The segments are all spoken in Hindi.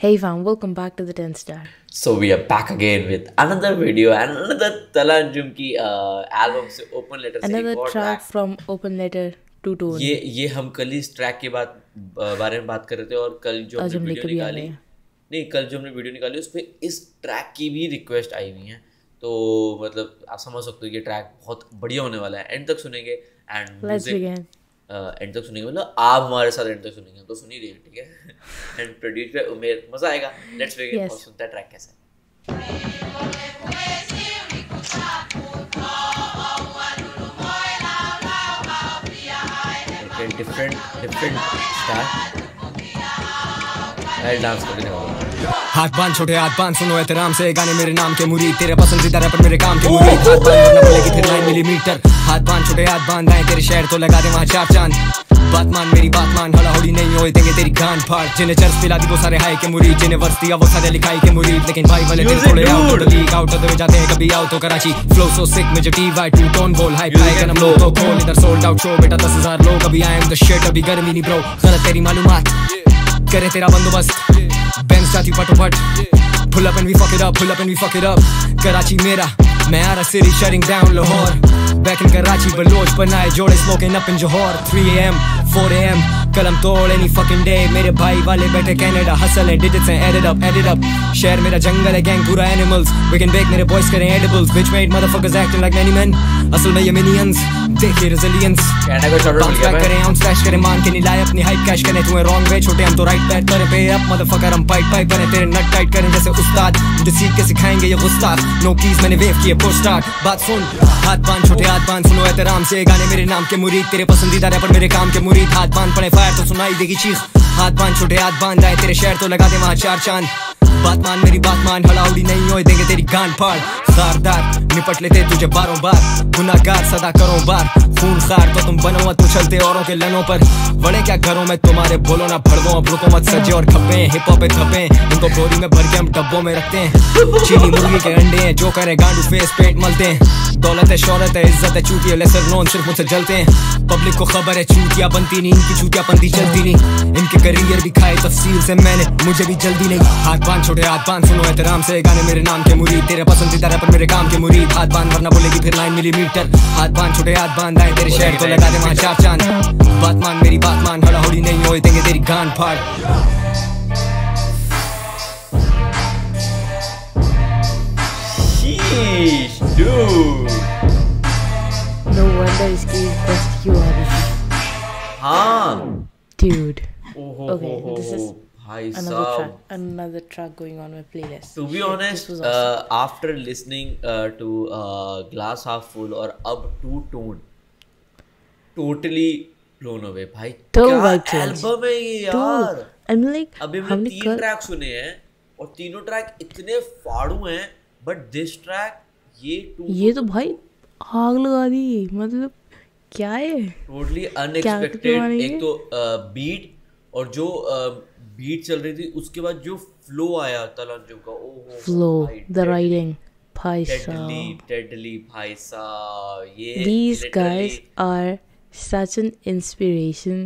Hey fam, welcome back to the 10 star. So we are back again with another video and another Tala Anjum की एल्बम से ओपन लेटर से Another track track from Open Letter to Tone. ये ये हम कल इस ट्रैक के बाद बारे में बात कर रहे थे और कल जो हमने वीडियो आ निकाली नहीं कल जो हमने वीडियो निकाली उस पर इस ट्रैक की भी रिक्वेस्ट आई हुई है तो मतलब आप समझ सकते हो ये ट्रैक बहुत बढ़िया होने वाला है एंड तक सुनेंगे एंड Let's begin. एंड तक सुनेंगे। मतलब आप हमारे साथ एंड तक सुनेंगे। तो सुन ही रहे ठीक है? एंड प्रोड्यूस पे उमेर मज़ा आएगा। लेट्स बिगिन और सुनते हैं ट्रैक कैसा है? Different start. मैं डांस करके दिखाऊँगा हाथ बाँध छोटे हाथ बाँध सुनो एहतराम से। गाने मेरे नाम के मुरीद। तेरे पसंदीदा रैपर मेरे काम के मुरीद। हाथ बाँध वरना बोलेगी फिर 9 मिलीमीटर हाथ बाँध छोटे हाथ बाँध आए तेरे शहर तो लगा दे वहाँ चार चाँद। बात मान मेरी बात मान हला होड़ी नहीं होए देंगे तेरी गान फाड़। जिन्हें चर्च पिला दी वो सारे हाई के मुरीद जिन्हें वर्ष दिया वो सारे लिखाई के मुरीद। लेकिन भाई वाले तेरे थोड़े out of league out of the जाते हैं कभी आउट तो कराची। फ्लो सो सिक में जो टी वाई टू टोन बोल हाई पाई हम लोग तो खोल इधर सोल्ड आउट शो बेटा दस हज़ार लोग अभी आई एम द शिट अभी गर्मी नहीं ब्रो गलत तेरी मालूमात। करे तेरा बंदोबस्त। बेंच जाती फटोफट। Pull up and we fuck it up, pull up and we fuck it up Karachi मैं आ city shutting down Lahore Back in Karachi Baloch बनाए जोड़े smoking up in Johor 3 am 4 am कलम तोड़ any fucking day मेरे भाई वाले बैठे Canada hustle and digits and edit up edit up शहर मेरा जंगल है gang पूरा animals we can bake मेरे boys करें edibles bitch made motherfuckers acting like many men असल में ये minions देखिए कनाडा बैक करें हम स्लैश करें मान के नहीं लाए अपनी हाइप कैश करें तुम्हें रॉन्ग वे छोटे हम तो राइट पैड करें पे अप मदरफकर हम पाइट पाइट करें तेरे नट टाइट करें जैसे उस्ताद मुझे सीख के सिखाएँगे ये गुस्ताद नो कीज मैंने वेव किए पुश स्टार्ट बात सुन। हाथ बाँध, छोटे हाथ बाँध, सुनो एहतराम से। गाने मेरे नाम के मुरीद, तेरे पसंदीदा रैपर मेरे काम के मुरीद। हाथ बाँध पड़े फायर तो सुनाई देगी चीख। हाथ बाँध, छोटे हाथ बाँध, आए तेरे शहर तो लगा दे वहाँ चार चाँद। बात मान, मेरी बात मान। हड़ाउड़ी नहीं होए, देंगे तेरी गांड फाड़। खारदार निपट लेते तुझे बारों बार। गुनागार सदा करो बार। खून खार तो तुम बनो मत उछलते औरों के लनों पर। बड़े क्या घरों में तुम्हारे बोलो ना भड़वो अब रुको मत सजे और खपे हिप हॉप थपे। इनको बोरी में भर के हम डब्बों में रखते हैं। चीनी मुर्गी के अंडे हैं, जो करे गांडू फेस पेट मलते हैं। दौलत है, शौहरत है, इज़्ज़त है चूतिया लेसर नोन सिर्फ़ मुझसे जलते हैं। पब्लिक को खबर है, चूतिया बनती नहीं, इनकी चूतिया बनती चलती नहीं। इनके करियर भी खाए तफसील से मैंने, मुझे भी जल्दी नहीं। हाथ बाँध, छोटे हाथ बाँध, सुनो एहतराम से, गाने मेरे नाम के मुरीद। तेरे पसंदीदा रैपर मेरे काम के मुरीद। हाथ बाँध, वरना बोलेगी फिर 9 मिलीमीटर हाथ बाँध, छोटे हाथ बाँध, आए तेरे शहर को लगा दे वहाँ चार चाँद। बात मान, मेरी बात मान हड़ा होड़ी नहीं होए, देंगे तेरी गान फाड़। Sheesh, dude. No wonder इसकी best क्यों आ रही थी. हाँ Dude. ओहो Okay, हो this हो is भाई Another साहब track, another track going on my playlist. To be Shit, honest, this was awesome. uh, after listening uh, to uh, Glass Half Full और अब Two Tone, totally blown away भाई तो क्या vibe change. एल्बम है ये यार Dude, I'm like, अभी हमने हमने तीन कल ट्रैक सुने हैं और तीनों ट्रैक इतने फाड़ू हैं बट दिस ट्रैक ये टू ये तो भाई आग लगा दी मतलब क्या है? टोटली अनएक्सपेक्टेड एक तो बीट और जो बीट चल रही थी उसके बाद जो फ्लो आया तलंजुम का ओहो फ्लो द राइटिंग भाई साहब। डेडली भाई साहब ये these literally- guys are such an inspiration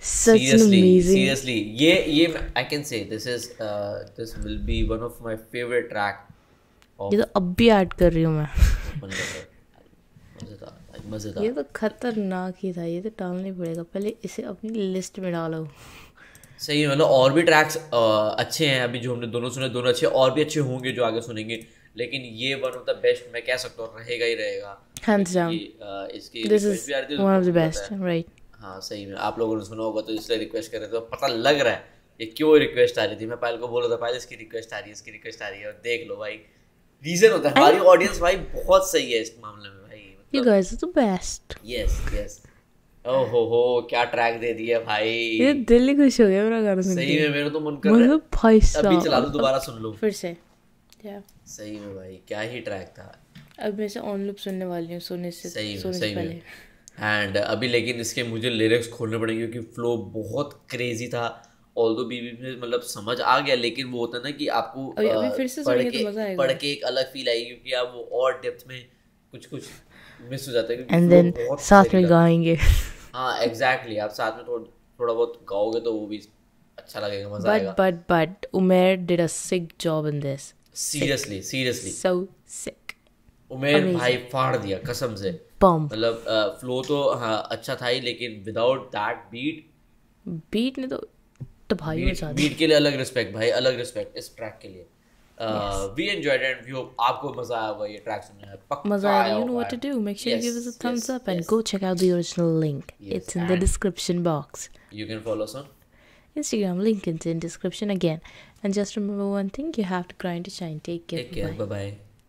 such यार, such an seriously, amazing seriously. ये ये I can say this is this will be one of my favourite track of ये तो अब भी ऐड कर रही हूँ मैं। मज़ेदार मज़ेदार ये तो खतरनाक ही था ये तो डालना ही पड़ेगा। पहले इसे अपनी लिस्ट में डालो। सही है मतलब और भी ट्रैक्स अच्छे हैं अभी जो हमने दोनों सुने दोनों अच्छे और भी अच्छे होंगे जो आगे सुनेंगे। लेकिन ये वन ऑफ़ द बेस्ट मैं कह सकता हूँ रहेगा ही रहेगा। hands down कि, इसकी this request is भी आ रही थी, है। हाँ सही में। आप लोगों ने सुना होगा तो इसलिए रिक्वेस्ट कर रहे थे तो पता लग रहा है ये क्यों रिक्वेस्ट आ रही थी। मैं पायल को बोल रहा था पायल इसकी रिक्वेस्ट आ रही है इसकी रिक्वेस्ट आ रही है और देख लो भाई रीजन होता है। हमारी ऑडियंस भाई बहुत सही है इस मामले में भाई you guys are the best yes yes ओहो हो क्या ट्रैक दे दिया भाई। ये दिल ही खुश हो गया मेरा गाना सुन सही में। मेरा तो मन कर रहा मतलब भाई है अभी चला साहब दोबारा सुन लो। फिर से। Yeah सही में भाई क्या ही ट्रैक था। अब मैं से ऑन लूप सुनने वाली हूँ सोने से सही में सोने से सही पहले। में एंड अभी लेकिन इसके मुझे लिरिक्स खोलने पड़ेंगे क्योंकि फ्लो बहुत क्रेजी था। ऑल दो बीबी में मतलब समझ आ गया लेकिन वो होता है ना कि आपको अभी- अभी फिर से पढ़ तो के पढ़ के एक अलग फील आएगी क्योंकि आप वो और डेप्थ में कुछ कुछ मिस हो जाता है एंड देन साथ में गाएँगे। हाँ एग्जैक्टली आप साथ में थोड़ा थोड़ा बहुत गाओगे तो वो भी अच्छा लगेगा मज़ा आएगा। but but Umair did a sick job in this. Seriously seriously So sick. Umer भाई फाड़ दिया कसम से. बम मतलब फ्लो तो हाँ, अच्छा था ही लेकिन विदाउट दैट बीट बीट ने तो तो भाई बीट, बीट के लिए अलग रिस्पेक्ट भाई अलग रिस्पेक्ट इस ट्रैक के लिए। We enjoyed and we hope आपको मज़ा आया होगा ये ट्रैक सुनने में। पक्का मज़ा आया you know what to do make sure you give us a thumbs up and go check out the original link it's in the description box you can follow us Instagram link is in description again. And just remember one thing you have to grind to shine. Take care. Take care. Bye bye.